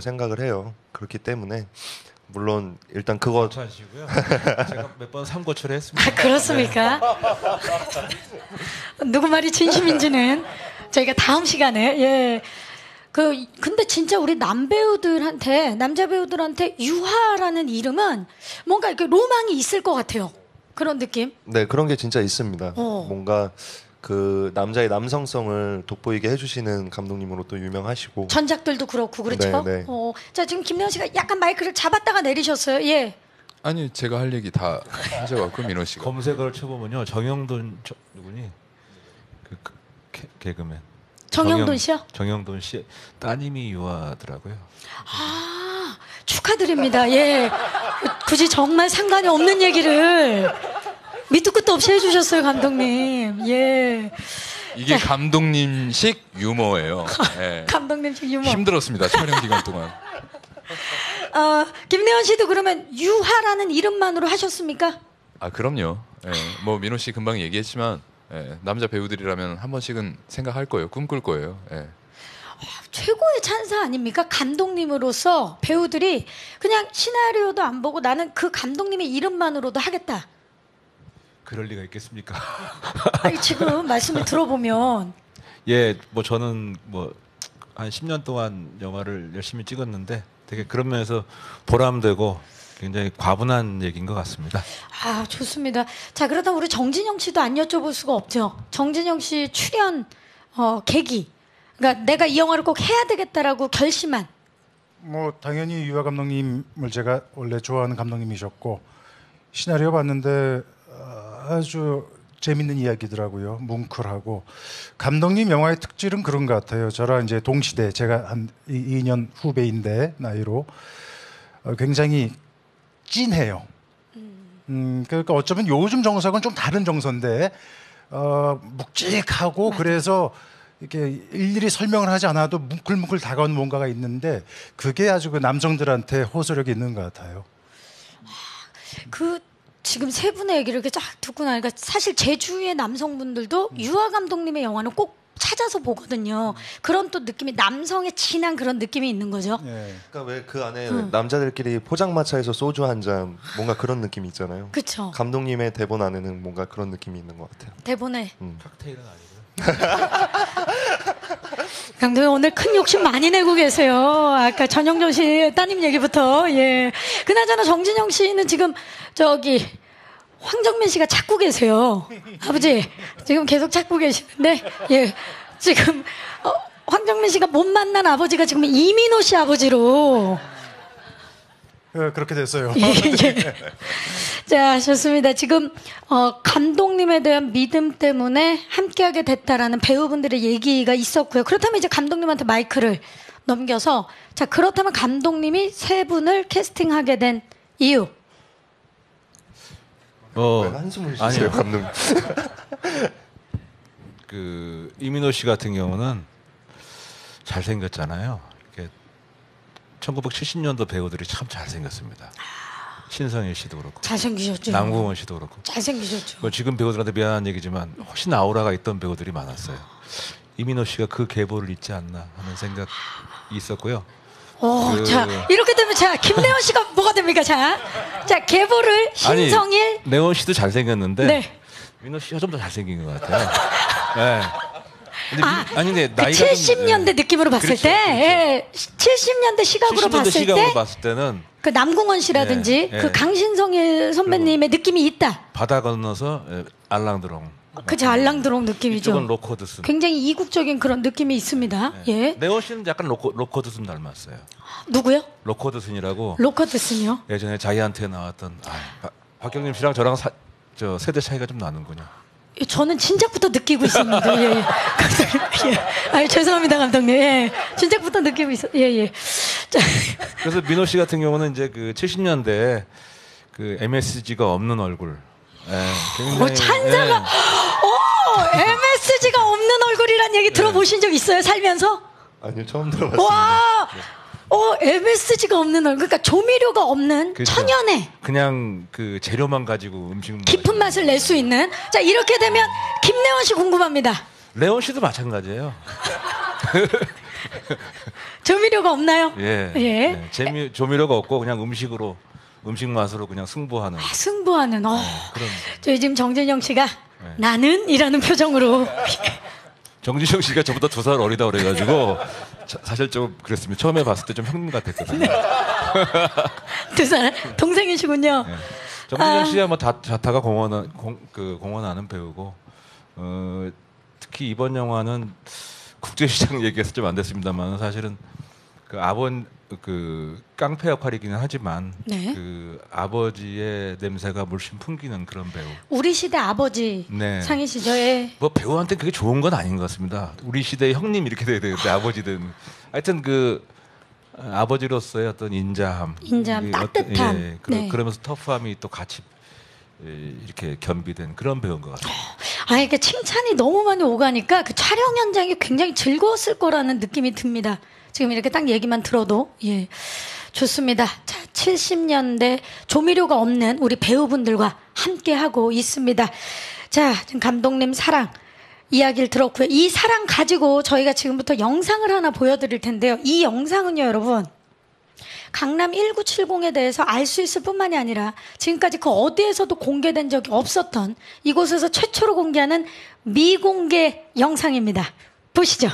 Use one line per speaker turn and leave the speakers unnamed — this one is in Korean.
생각을 해요. 그렇기 때문에 물론 일단 그거
하시고요. 제가 몇 번 삼고초를 했습니다.
아, 그렇습니까? 누구 말이 진심인지는 저희가 다음 시간에 예. 그 근데 진짜 우리 남배우들한테 남자 배우들한테 유하라는 이름은 뭔가 이렇게 로망이 있을 것 같아요. 그런 느낌.
네 그런 게 진짜 있습니다.
어.
뭔가 그 남자의 남성성을 돋보이게 해주시는 감독님으로 또 유명하시고
전작들도 그렇고 그렇죠.
네, 네.
어, 자 지금 김래원 씨가 약간 마이크를 잡았다가 내리셨어요. 예.
아니 제가 할 얘기 다 하셔갖고 민호 씨가
검색어를 쳐보면요 정영돈 저, 누구니 그, 그 개, 개그맨
정영돈 씨요?
정영돈 씨 따님이 유아더라고요.
아 축하드립니다. 예. 굳이 정말 상관이 없는 얘기를 밑도 끝도 없이 해주셨어요 감독님. 예.
이게 감독님식 유머예요. 예.
감독님 지금 유머.
힘들었습니다 촬영 기간 동안.
어, 김래원 씨도 그러면 유하라는 이름만으로 하셨습니까?
아 그럼요. 예. 뭐 민호 씨 금방 얘기했지만 예. 남자 배우들이라면 한 번씩은 생각할 거예요. 꿈꿀 거예요. 예.
최고의 찬사 아닙니까? 감독님으로서 배우들이 그냥 시나리오도 안 보고 나는 그 감독님의 이름만으로도 하겠다.
그럴 리가 있겠습니까?
아니, 지금 말씀을 들어보면
예, 뭐 저는 뭐 한 10년 동안 영화를 열심히 찍었는데 되게 그런 면에서 보람되고 굉장히 과분한 얘기인 것 같습니다.
아 좋습니다. 자 그렇다면 우리 정진영 씨도 안 여쭤볼 수가 없죠. 정진영 씨 출연 어, 계기. 그러니까 내가 이 영화를 꼭 해야 되겠다라고 결심한.
뭐 당연히 유아 감독님을 제가 원래 좋아하는 감독님이셨고 시나리오 봤는데 어, 아주 재밌는 이야기더라고요. 뭉클하고 감독님 영화의 특질은 그런 것 같아요. 저랑 이제 동시대 제가 한 2년 후배인데 나이로 어, 굉장히 찐해요. 음, 그러니까 어쩌면 요즘 정서하고는 좀 다른 정서인데 어, 묵직하고 그래서 이렇게 일일이 설명을 하지 않아도 뭉클뭉클 다가오는 뭔가가 있는데 그게 아주 그 남성들한테 호소력이 있는 것 같아요.
그 지금 세 분의 얘기를 이렇게 쫙 듣고 나니까 사실 제 주위의 남성분들도 유아 감독님의 영화는 꼭 찾아서 보거든요. 그런 또 느낌이 남성의 진한 그런 느낌이 있는 거죠.
예.
그러니까 왜 그 안에
음.
남자들끼리 포장마차에서 소주 한 잔 뭔가 그런 느낌이 있잖아요.
그렇죠.
감독님의 대본 안에는 뭔가 그런 느낌이 있는 것 같아요.
대본에
칵테일은 아니고요.
감독님 오늘 큰 욕심 많이 내고 계세요. 아까 전영조 씨 따님 얘기부터 예. 그나저나 정진영 씨는 지금 저기 황정민 씨가 찾고 계세요. 아버지 지금 계속 찾고 계시는데 예 지금 어, 황정민 씨가 못 만난 아버지가 지금 이민호 씨 아버지로
어, 그렇게 됐어요.
예, 예. 자, 좋습니다. 지금 어, 감독님에 대한 믿음 때문에 함께하게 됐다라는 배우분들의 얘기가 있었고요. 그렇다면 이제 감독님한테 마이크를 넘겨서 자 그렇다면 감독님이 세 분을 캐스팅하게 된 이유.
어,
왜 한숨을. 쉬세요, 감독님?
그 이민호 씨 같은 경우는 잘생겼잖아요. 이렇게 1970년도 배우들이 참 잘생겼습니다. 신성일 씨도 그렇고
잘생기셨죠.
남궁원 씨도 그렇고
잘생기셨죠.
뭐 지금 배우들한테 미안한 얘기지만 훨씬 아우라가 있던 배우들이 많았어요. 이민호 씨가 그 계보를 잇지 않나 하는 생각이 있었고요.
오,
그-
자 이렇게 되면 자 김래원 씨가 뭐가 됩니까? 자, 자 계보를 신성일.
아니, 레온 씨도 잘생겼는데
네.
민호 씨가 좀 더 잘생긴 것 같아요. 네. 근데
아,
미- 아니 근데
그
나이가 좀-
70년대
네.
느낌으로 봤을
그렇죠,
때,
그렇죠.
예, 70년대 시각으로
70년대
봤을
시각으로
때,
봤을 때는
그 남궁원 씨라든지
예,
그
예.
강신성일 선배님의 느낌이 있다.
바다 건너서 예, 알랑드롱.
그죠 알랭 들롱 느낌이죠.
이쪽은 록 허드슨.
굉장히 이국적인 그런 느낌이 있습니다. 예.
네온 씨는 약간 록허, 록 허드슨 닮았어요.
누구요?
록 허드슨이라고
록 허드슨요.
예전에 자이언트에 나왔던 아, 박- 박경림 씨랑 저랑 사, 저 세대 차이가 좀 나는군요.
예, 저는 진작부터 느끼고 있었는데, 예, 예. 감독님, 예. 아니, 죄송합니다, 감독님. 예. 진작부터 느끼고 있었, 예, 예. 자,
그래서 민호 씨 같은 경우는 이제 그 70년대 그 MSG가 없는 얼굴. 예, 굉장히
어, 찬사가,
예.
오! MSG가 없는 얼굴이란 얘기 들어보신 적 있어요, 살면서?
아니요 처음 들어봤습니다.
와! 어, MSG가 없는 얼굴. 그러니까 조미료가 없는
그렇죠.
천연의
그냥 그 재료만 가지고 음식
깊은 맛을 낼 수 있는. 자, 이렇게 되면 김래원 씨 궁금합니다.
레온 씨도 마찬가지예요.
조미료가 없나요?
예.
예.
네, 재미 조미료가 없고 그냥 음식으로 음식 맛으로 그냥 승부하는
아, 승부하는. 어.
그런
저희 지금 정진영 씨가
네.
나는 이라는 표정으로
정지정 씨가 저보다 두 살 어리다 그래가지고 자- 사실 좀 그랬습니다. 처음에 봤을 때 좀 형님 같았거든요.
두 살 동생이시군요.
네. 정진영
아.
씨야 뭐 자, 자타가 공헌 공, 그 공헌하는 배우고 어, 특히 이번 영화는 국제시장 얘기해서 좀 안 됐습니다만 사실은 그 아번 그 깡패 역할이기는 하지만
네.
그 아버지의 냄새가 물씬 풍기는 그런 배우.
우리 시대 아버지
네.
상이시죠. 예.
뭐 배우한테 그게 좋은 건 아닌 것 같습니다. 우리 시대의 형님 이렇게 돼야 되는데 아버지든 하여튼 그 어, 아버지로서의 어떤 인자함,
인자함,
이
따뜻함.
예, 그러,
네.
그러면서 터프함이 또 같이 예, 이렇게 겸비된 그런 배우인 것 같아요.
아, 이게 칭찬이 너무 많이 오가니까 그 촬영 현장이 굉장히 즐거웠을 거라는 느낌이 듭니다. 지금 이렇게 딱 얘기만 들어도 예 좋습니다. 자, 70년대 조미료가 없는 우리 배우분들과 함께 하고 있습니다. 자, 지금 감독님 사랑 이야기를 들었고요. 이 사랑 가지고 저희가 지금부터 영상을 하나 보여드릴 텐데요. 이 영상은요, 여러분. 강남 1970에 대해서 알 수 있을 뿐만이 아니라 지금까지 그 어디에서도 공개된 적이 없었던 이곳에서 최초로 공개하는 미공개 영상입니다. 보시죠.